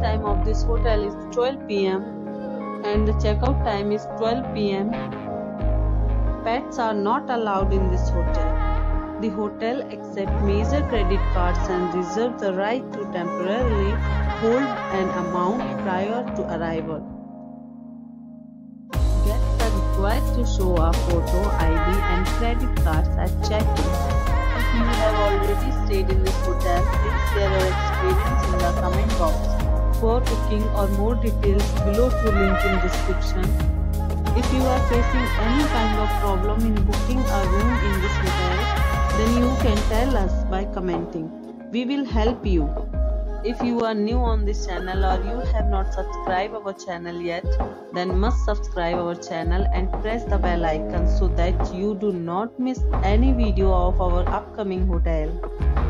Check-in time of this hotel is 12 pm and the checkout time is 12 pm. Pets are not allowed in this hotel. The hotel accepts major credit cards and reserves the right to temporarily hold an amount prior to arrival. Guests are required to show a photo ID and credit cards at check-in. If you have already stayed in this hotel, please share your experience For booking or more details, below through link in description. If you are facing any kind of problem in booking a room in this hotel, then you can tell us by commenting. We will help you. If you are new on this channel or you have not subscribed our channel yet, then must subscribe our channel and press the bell icon so that you do not miss any video of our upcoming hotel.